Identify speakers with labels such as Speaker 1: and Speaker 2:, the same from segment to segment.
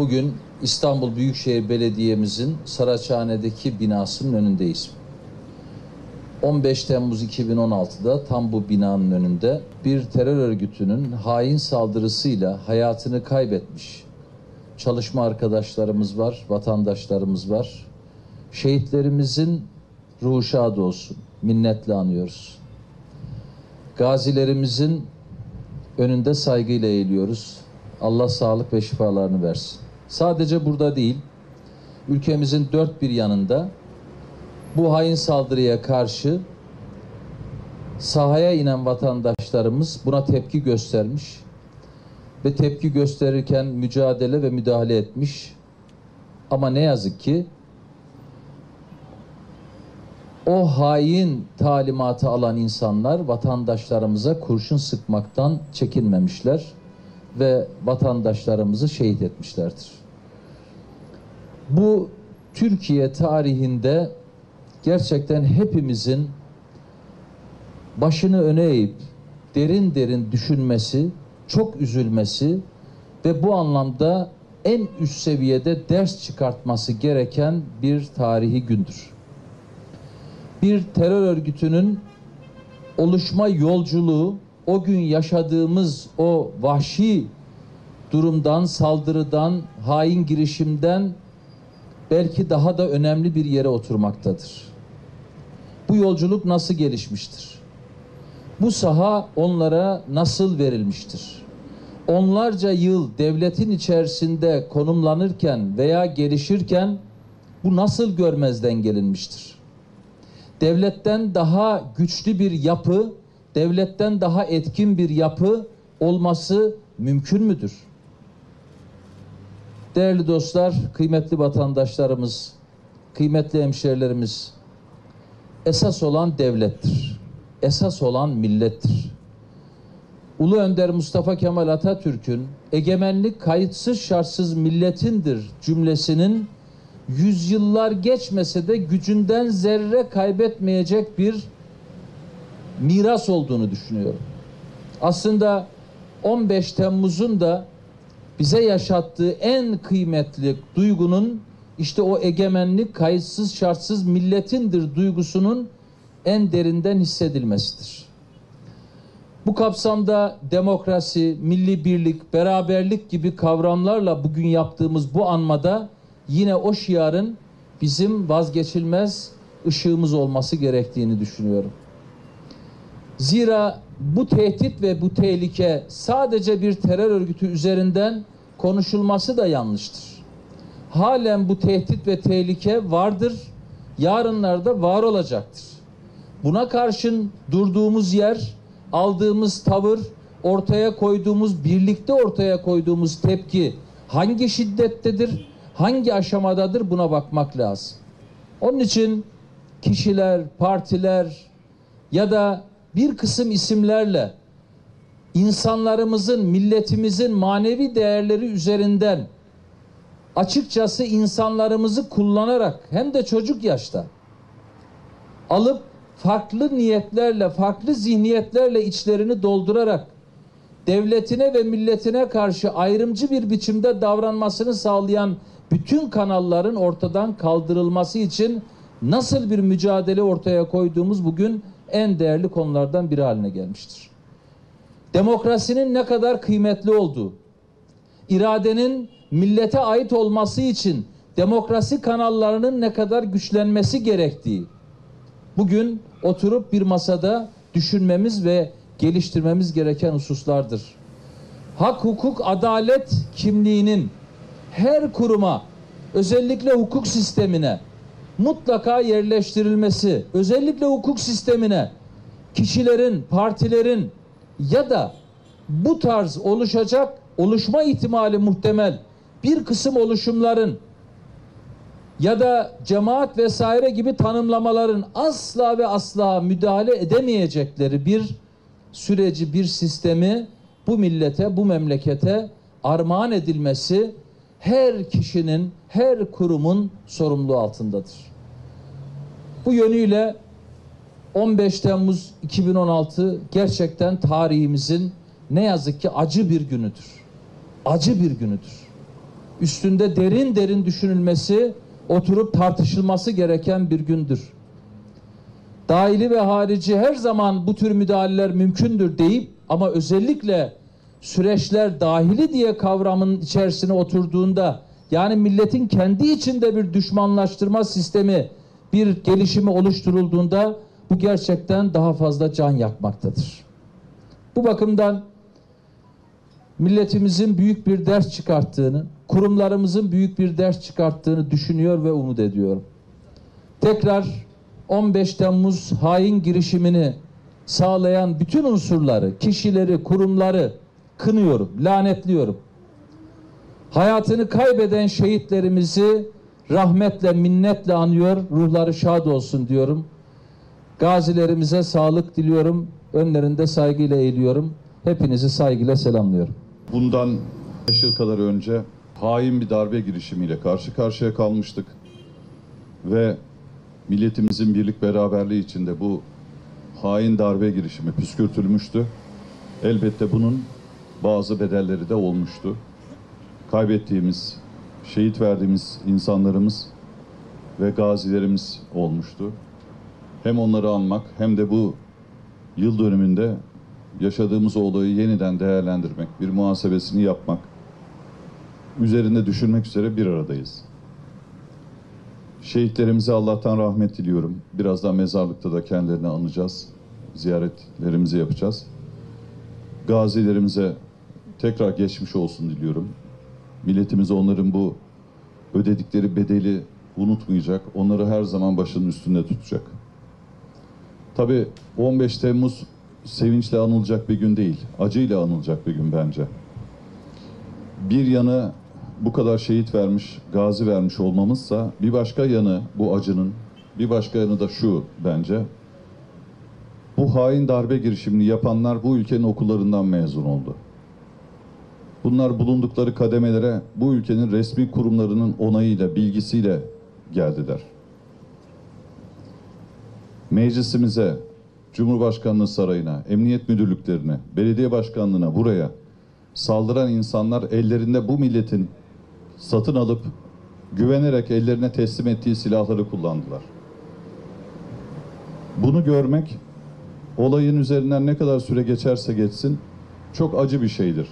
Speaker 1: Bugün İstanbul Büyükşehir Belediye'mizin Saraçhane'deki binasının önündeyiz. 15 Temmuz 2016'da tam bu binanın önünde bir terör örgütünün hain saldırısıyla hayatını kaybetmiş çalışma arkadaşlarımız var, vatandaşlarımız var. Şehitlerimizin ruhu şad olsun. Minnetle anıyoruz. Gazilerimizin önünde saygıyla eğiliyoruz. Allah sağlık ve şifalarını versin. Sadece burada değil, ülkemizin dört bir yanında bu hain saldırıya karşı sahaya inen vatandaşlarımız buna tepki göstermiş ve tepki gösterirken mücadele ve müdahale etmiş. Ama ne yazık ki o hain talimatı alan insanlar vatandaşlarımıza kurşun sıkmaktan çekinmemişler ve vatandaşlarımızı şehit etmişlerdir. Bu Türkiye tarihinde gerçekten hepimizin başını öne eğip derin derin düşünmesi, çok üzülmesi ve bu anlamda en üst seviyede ders çıkartması gereken bir tarihi gündür. Bir terör örgütünün oluşma yolculuğu o gün yaşadığımız o vahşi durumdan, saldırıdan, hain girişimden belki daha da önemli bir yere oturmaktadır. Bu yolculuk nasıl gelişmiştir? Bu saha onlara nasıl verilmiştir? Onlarca yıl devletin içerisinde konumlanırken veya gelişirken bu nasıl görmezden gelinmiştir? Devletten daha güçlü bir yapı, devletten daha etkin bir yapı olması mümkün müdür? Değerli dostlar, kıymetli vatandaşlarımız, kıymetli hemşerilerimiz, esas olan devlettir. Esas olan millettir. Ulu Önder Mustafa Kemal Atatürk'ün egemenlik kayıtsız şartsız milletindir cümlesinin yüzyıllar geçmese de gücünden zerre kaybetmeyecek bir miras olduğunu düşünüyorum. Aslında 15 Temmuz'un da bize yaşattığı en kıymetli duygunun işte o egemenlik kayıtsız şartsız milletindir duygusunun en derinden hissedilmesidir. Bu kapsamda demokrasi, milli birlik, beraberlik gibi kavramlarla bugün yaptığımız bu anmada yine o şiarın bizim vazgeçilmez ışığımız olması gerektiğini düşünüyorum. Zira bu tehdit ve bu tehlike sadece bir terör örgütü üzerinden konuşulması da yanlıştır. Halen bu tehdit ve tehlike vardır, yarınlarda var olacaktır. Buna karşın durduğumuz yer, aldığımız tavır, ortaya koyduğumuz, birlikte ortaya koyduğumuz tepki hangi şiddettedir, hangi aşamadadır buna bakmak lazım. Onun için kişiler, partiler ya da bir kısım isimlerle insanlarımızın, milletimizin manevi değerleri üzerinden açıkçası insanlarımızı kullanarak hem de çocuk yaşta alıp farklı niyetlerle, farklı zihniyetlerle içlerini doldurarak devletine ve milletine karşı ayrımcı bir biçimde davranmasını sağlayan bütün kanalların ortadan kaldırılması için nasıl bir mücadele ortaya koyduğumuz bugün en değerli konulardan biri haline gelmiştir. Demokrasinin ne kadar kıymetli olduğu, iradenin millete ait olması için demokrasi kanallarının ne kadar güçlenmesi gerektiği, bugün oturup bir masada düşünmemiz ve geliştirmemiz gereken hususlardır. Hak, hukuk, adalet kimliğinin her kuruma, özellikle hukuk sistemine mutlaka yerleştirilmesi, özellikle hukuk sistemine kişilerin, partilerin ya da bu tarz oluşacak, oluşma ihtimali muhtemel bir kısım oluşumların ya da cemaat vesaire gibi tanımlamaların asla ve asla müdahale edemeyecekleri bir süreci, bir sistemi bu millete, bu memlekete armağan edilmesi her kişinin, her kurumun sorumluluğu altındadır. Bu yönüyle 15 Temmuz 2016 gerçekten tarihimizin ne yazık ki acı bir günüdür. Acı bir günüdür. üstünde derin derin düşünülmesi, oturup tartışılması gereken bir gündür. Dahili ve harici her zaman bu tür müdahaleler mümkündür deyip ama özellikle süreçler dahili diye kavramın içerisine oturduğunda yani milletin kendi içinde bir düşmanlaştırma sistemi bir gelişimi oluşturulduğunda bu gerçekten daha fazla can yakmaktadır. Bu bakımdan milletimizin büyük bir ders çıkarttığını, kurumlarımızın büyük bir ders çıkarttığını düşünüyor ve umut ediyorum. Tekrar 15 Temmuz hain girişimini sağlayan bütün unsurları, kişileri, kurumları kınıyorum, lanetliyorum. Hayatını kaybeden şehitlerimizi rahmetle, minnetle anıyor, ruhları şad olsun diyorum. Gazilerimize sağlık diliyorum, önlerinde saygıyla eğiliyorum. Hepinizi saygıyla selamlıyorum.
Speaker 2: Bundan 5 yıl kadar önce hain bir darbe girişimiyle karşı karşıya kalmıştık. Ve milletimizin birlik beraberliği içinde bu hain darbe girişimi püskürtülmüştü. Elbette bunun bazı bedelleri de olmuştu. Kaybettiğimiz, şehit verdiğimiz insanlarımız ve gazilerimiz olmuştu. Hem onları anmak hem de bu yıl dönümünde yaşadığımız olayı yeniden değerlendirmek, bir muhasebesini yapmak, üzerinde düşünmek üzere bir aradayız. Şehitlerimize Allah'tan rahmet diliyorum. Birazdan mezarlıkta da kendilerini anacağız. Ziyaretlerimizi yapacağız. Gazilerimize tekrar geçmiş olsun diliyorum. Milletimiz onların bu ödedikleri bedeli unutmayacak. Onları her zaman başının üstünde tutacak. Tabii 15 Temmuz sevinçle anılacak bir gün değil, acıyla anılacak bir gün bence. Bir yanı bu kadar şehit vermiş, gazi vermiş olmamızsa bir başka yanı bu acının, bir başka yanı da şu bence. Bu hain darbe girişimini yapanlar bu ülkenin okullarından mezun oldu. Bunlar bulundukları kademelere bu ülkenin resmi kurumlarının onayıyla, bilgisiyle geldiler. Meclisimize, Cumhurbaşkanlığı sarayına, emniyet müdürlüklerine, belediye başkanlığına buraya saldıran insanlar ellerinde bu milletin satın alıp güvenerek ellerine teslim ettiği silahları kullandılar. Bunu görmek olayın üzerinden ne kadar süre geçerse geçsin çok acı bir şeydir.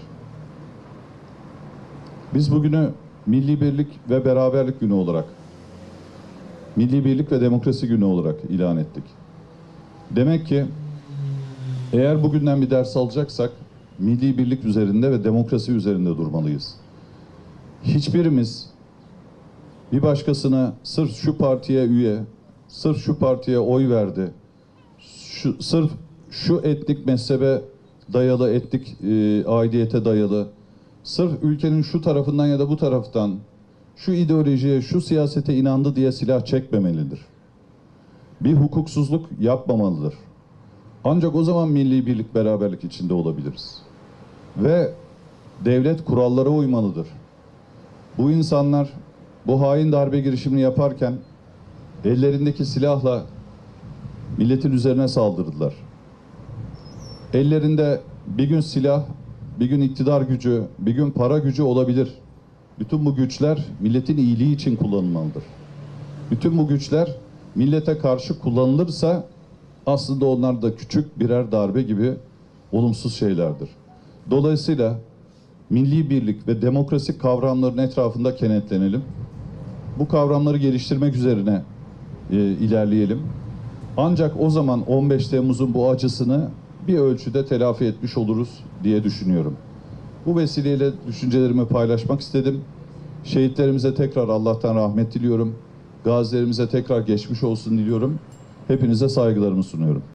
Speaker 2: Biz bugünü Milli Birlik ve Beraberlik Günü olarak Milli Birlik ve Demokrasi Günü olarak ilan ettik. Demek ki eğer bugünden bir ders alacaksak milli birlik üzerinde ve demokrasi üzerinde durmalıyız. Hiçbirimiz bir başkasına sırf şu partiye üye, sırf şu partiye oy verdi, şu, sırf şu etnik mezhebe dayalı, etnik e, aidiyete dayalı, sırf ülkenin şu tarafından ya da bu taraftan şu ideolojiye, şu siyasete inandı diye silah çekmemelidir bir hukuksuzluk yapmamalıdır. Ancak o zaman milli birlik beraberlik içinde olabiliriz. Ve devlet kurallara uymalıdır. Bu insanlar bu hain darbe girişimini yaparken ellerindeki silahla milletin üzerine saldırdılar. Ellerinde bir gün silah, bir gün iktidar gücü, bir gün para gücü olabilir. Bütün bu güçler milletin iyiliği için kullanılmalıdır. Bütün bu güçler millete karşı kullanılırsa aslında onlar da küçük birer darbe gibi olumsuz şeylerdir. Dolayısıyla milli birlik ve demokrasi kavramlarının etrafında kenetlenelim. Bu kavramları geliştirmek üzerine e, ilerleyelim. Ancak o zaman 15 Temmuz'un bu acısını bir ölçüde telafi etmiş oluruz diye düşünüyorum. Bu vesileyle düşüncelerimi paylaşmak istedim. Şehitlerimize tekrar Allah'tan rahmet diliyorum. Gazilerimize tekrar geçmiş olsun diliyorum. Hepinize saygılarımı sunuyorum.